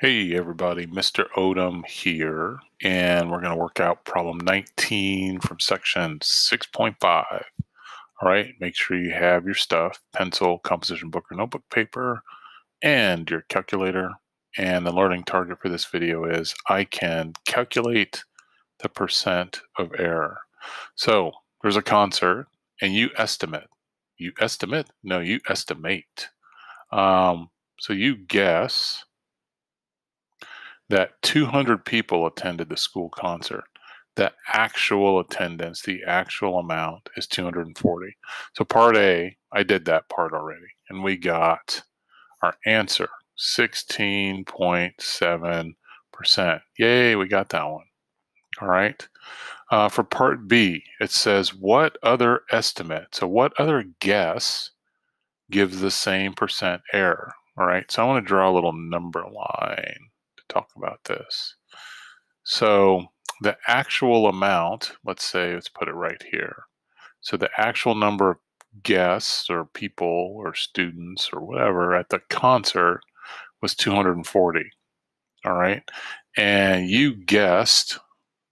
Hey everybody, Mr. Odom here, and we're going to work out problem 19 from section 6.5. All right, make sure you have your stuff, pencil, composition book or notebook paper, and your calculator. And the learning target for this video is I can calculate the percent of error. So there's a concert, and you estimate. You estimate? No, you estimate. Um, so you guess that 200 people attended the school concert. The actual attendance, the actual amount is 240. So part A, I did that part already, and we got our answer 16.7%. Yay, we got that one. All right. Uh, for part B, it says what other estimate, so what other guess gives the same percent error? All right. So I want to draw a little number line talk about this. So the actual amount, let's say, let's put it right here. So the actual number of guests or people or students or whatever at the concert was 240. All right. And you guessed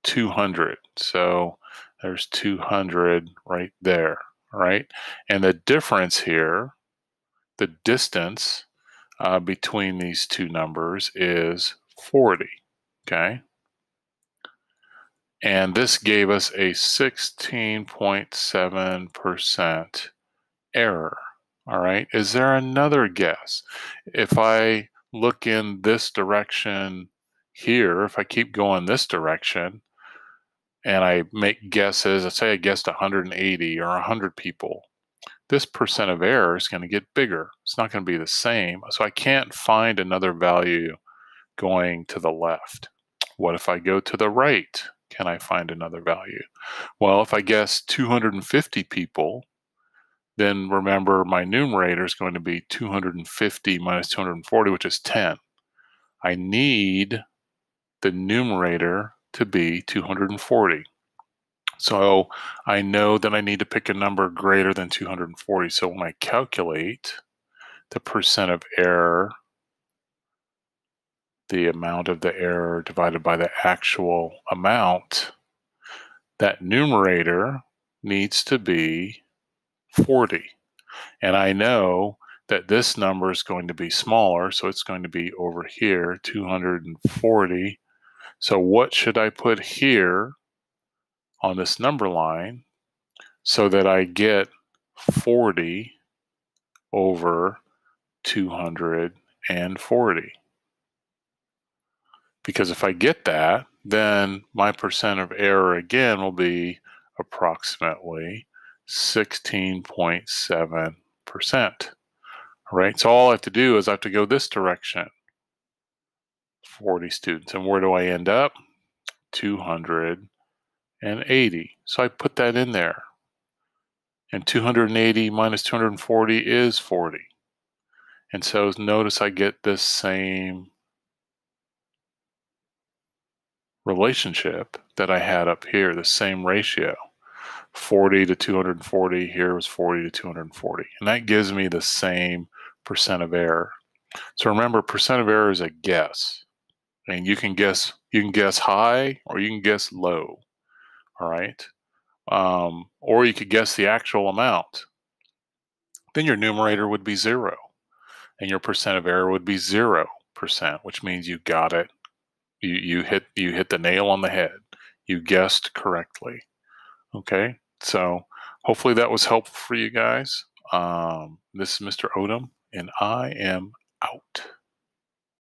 200. So there's 200 right there. All right. And the difference here, the distance uh, between these two numbers is 40, okay? And this gave us a 16.7% error, all right? Is there another guess? If I look in this direction here, if I keep going this direction, and I make guesses, let's say I guessed 180 or 100 people, this percent of error is going to get bigger. It's not going to be the same. So I can't find another value going to the left? What if I go to the right? Can I find another value? Well, if I guess 250 people, then remember my numerator is going to be 250 minus 240, which is 10. I need the numerator to be 240. So I know that I need to pick a number greater than 240. So when I calculate the percent of error the amount of the error divided by the actual amount, that numerator needs to be 40. And I know that this number is going to be smaller, so it's going to be over here, 240. So what should I put here on this number line so that I get 40 over 240? Because if I get that, then my percent of error again will be approximately 16.7%. Right? so all I have to do is I have to go this direction. 40 students. And where do I end up? 280. So I put that in there. And 280 minus 240 is 40. And so notice I get this same relationship that I had up here, the same ratio. 40 to 240, here was 40 to 240. And that gives me the same percent of error. So remember, percent of error is a guess. And you can guess you can guess high or you can guess low. All right. Um, or you could guess the actual amount. Then your numerator would be zero. And your percent of error would be zero percent, which means you got it you you hit you hit the nail on the head. You guessed correctly. Okay, so hopefully that was helpful for you guys. Um, this is Mr. Odom, and I am out.